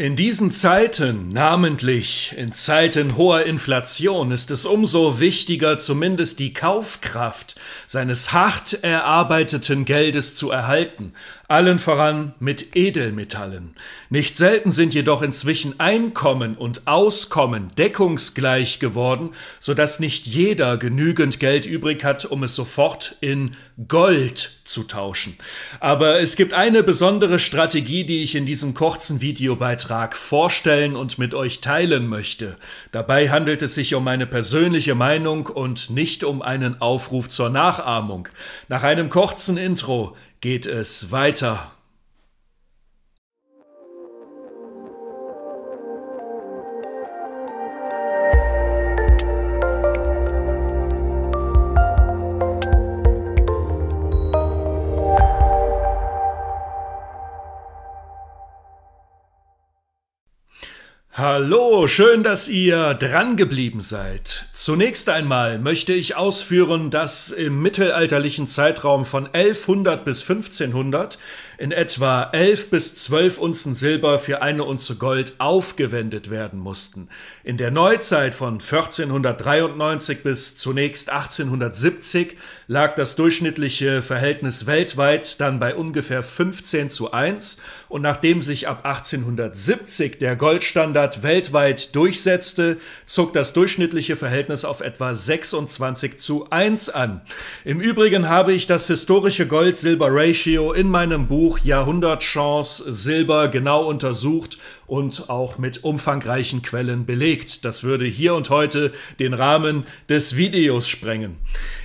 In diesen Zeiten, namentlich in Zeiten hoher Inflation, ist es umso wichtiger, zumindest die Kaufkraft seines hart erarbeiteten Geldes zu erhalten, allen voran mit Edelmetallen. Nicht selten sind jedoch inzwischen Einkommen und Auskommen deckungsgleich geworden, so dass nicht jeder genügend Geld übrig hat, um es sofort in Gold zu tauschen. Aber es gibt eine besondere Strategie, die ich in diesem kurzen Videobeitrag vorstellen und mit euch teilen möchte. Dabei handelt es sich um meine persönliche Meinung und nicht um einen Aufruf zur Nachahmung. Nach einem kurzen Intro geht es weiter. Hallo, schön, dass ihr dran geblieben seid. Zunächst einmal möchte ich ausführen, dass im mittelalterlichen Zeitraum von 1100 bis 1500 in etwa 11 bis 12 Unzen Silber für eine Unze Gold aufgewendet werden mussten. In der Neuzeit von 1493 bis zunächst 1870 lag das durchschnittliche Verhältnis weltweit dann bei ungefähr 15 zu 1 und nachdem sich ab 1870 der Goldstandard weltweit durchsetzte, zog das durchschnittliche Verhältnis auf etwa 26 zu 1 an. Im Übrigen habe ich das historische Gold-Silber-Ratio in meinem Buch Buch Jahrhundertchance Silber genau untersucht und auch mit umfangreichen Quellen belegt. Das würde hier und heute den Rahmen des Videos sprengen.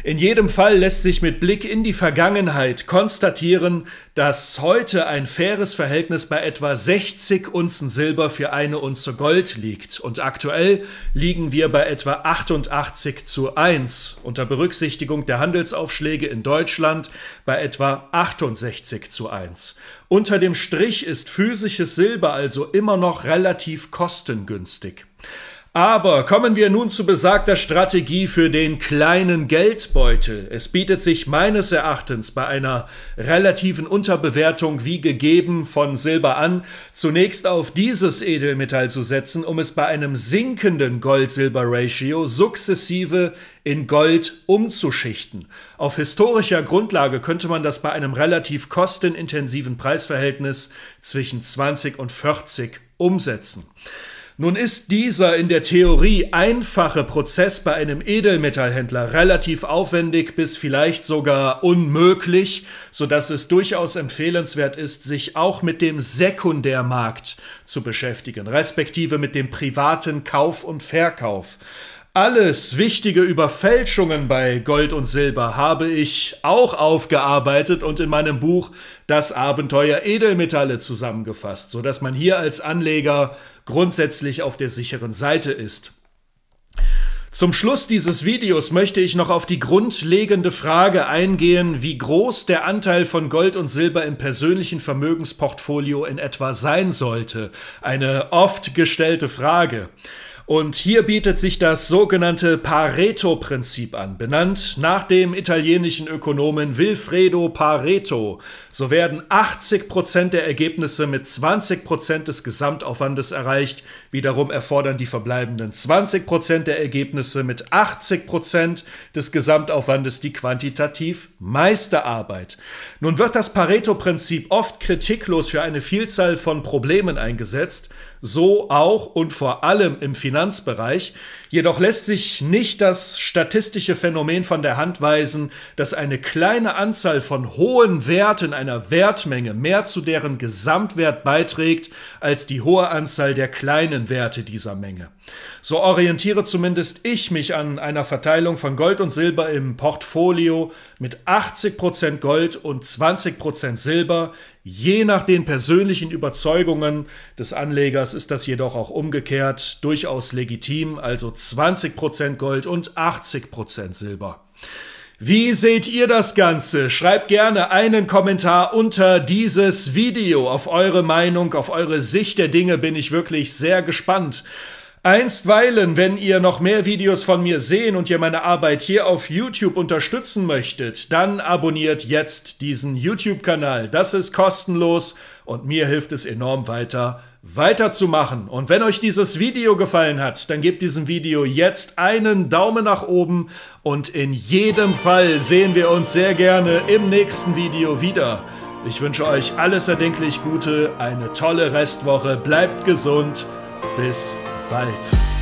In jedem Fall lässt sich mit Blick in die Vergangenheit konstatieren, dass heute ein faires Verhältnis bei etwa 60 Unzen Silber für eine Unze Gold liegt und aktuell liegen wir bei etwa 88 zu 1 unter Berücksichtigung der Handelsaufschläge in Deutschland bei etwa 68 zu 1. Unter dem Strich ist physisches Silber also immer noch relativ kostengünstig. Aber kommen wir nun zu besagter Strategie für den kleinen Geldbeutel. Es bietet sich meines Erachtens bei einer relativen Unterbewertung wie gegeben von Silber an, zunächst auf dieses Edelmetall zu setzen, um es bei einem sinkenden Gold-Silber-Ratio sukzessive in Gold umzuschichten. Auf historischer Grundlage könnte man das bei einem relativ kostenintensiven Preisverhältnis zwischen 20 und 40 umsetzen. Nun ist dieser in der Theorie einfache Prozess bei einem Edelmetallhändler relativ aufwendig bis vielleicht sogar unmöglich, so dass es durchaus empfehlenswert ist, sich auch mit dem Sekundärmarkt zu beschäftigen, respektive mit dem privaten Kauf und Verkauf. Alles Wichtige über Fälschungen bei Gold und Silber habe ich auch aufgearbeitet und in meinem Buch Das Abenteuer Edelmetalle zusammengefasst, sodass man hier als Anleger grundsätzlich auf der sicheren Seite ist. Zum Schluss dieses Videos möchte ich noch auf die grundlegende Frage eingehen, wie groß der Anteil von Gold und Silber im persönlichen Vermögensportfolio in etwa sein sollte. Eine oft gestellte Frage. Und hier bietet sich das sogenannte Pareto-Prinzip an, benannt nach dem italienischen Ökonomen Wilfredo Pareto. So werden 80% der Ergebnisse mit 20% des Gesamtaufwandes erreicht, wiederum erfordern die verbleibenden 20% der Ergebnisse mit 80% des Gesamtaufwandes die quantitativ meiste Arbeit. Nun wird das Pareto-Prinzip oft kritiklos für eine Vielzahl von Problemen eingesetzt, so auch und vor allem im Finanzbereich. Jedoch lässt sich nicht das statistische Phänomen von der Hand weisen, dass eine kleine Anzahl von hohen Werten einer Wertmenge mehr zu deren Gesamtwert beiträgt als die hohe Anzahl der kleinen Werte dieser Menge. So orientiere zumindest ich mich an einer Verteilung von Gold und Silber im Portfolio mit 80% Gold und 20% Silber. Je nach den persönlichen Überzeugungen des Anlegers ist das jedoch auch umgekehrt durchaus legitim, also 20% Gold und 80% Silber. Wie seht ihr das Ganze? Schreibt gerne einen Kommentar unter dieses Video. Auf eure Meinung, auf eure Sicht der Dinge bin ich wirklich sehr gespannt. Einstweilen, wenn ihr noch mehr Videos von mir sehen und ihr meine Arbeit hier auf YouTube unterstützen möchtet, dann abonniert jetzt diesen YouTube-Kanal. Das ist kostenlos und mir hilft es enorm weiter, weiterzumachen. Und wenn euch dieses Video gefallen hat, dann gebt diesem Video jetzt einen Daumen nach oben und in jedem Fall sehen wir uns sehr gerne im nächsten Video wieder. Ich wünsche euch alles erdenklich Gute, eine tolle Restwoche, bleibt gesund, bis bald.